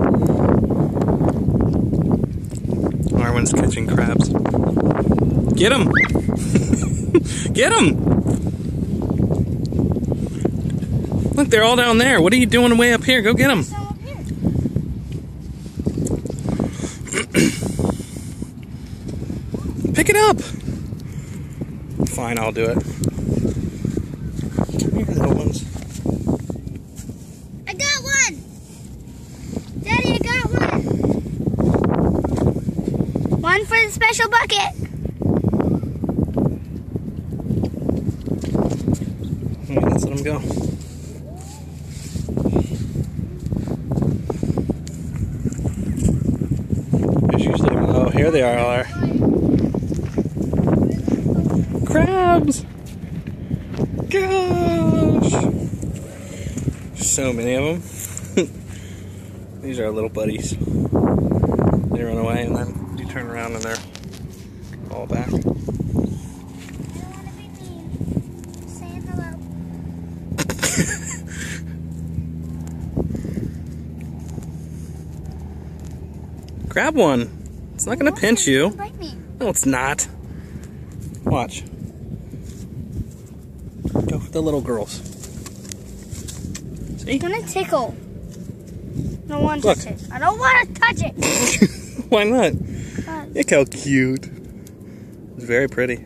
Oh, Marwin's catching crabs. Get him! Get him! Look, they're all down there. What are you doing way up here? Go get them. Pick it up. Fine, I'll do it. Come here, little ones. I got one. Daddy, I got one. One for the special bucket. Let's let them go. Oh, here they are, all are. Crabs! Gosh! So many of them. These are our little buddies. They run away and then turn around and they're all back. I want to be mean. Saying hello. Grab one. It's not gonna pinch you. No, it's not. Watch. Go for the little girls. See? I'm gonna tickle. I don't want to Look. touch it. I don't want to touch it. Why not? Look how cute. It's very pretty.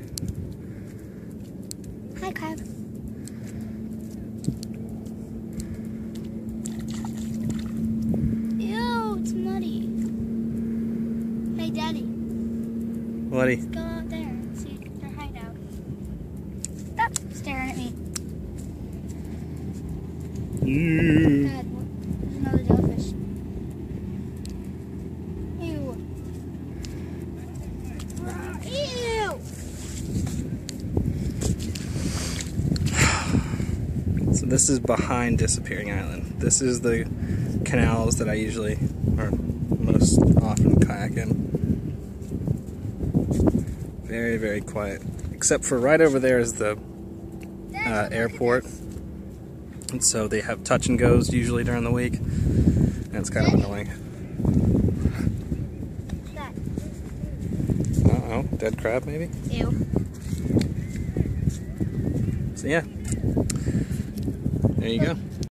Hi, crab. Ew, it's muddy. Hey, Daddy, Bloody. go out there and see their hideout. Stop staring at me. Ew. Dad, what- there's another jellyfish. Ew. Ew. So this is behind Disappearing Island. This is the canals that I usually, or most often, kayak in. Very, very quiet. Except for right over there is the uh, airport. And so they have touch and goes usually during the week. And it's kind of annoying. Uh oh, dead crab maybe? Ew. So yeah. There you go.